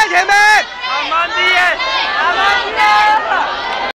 前钱呗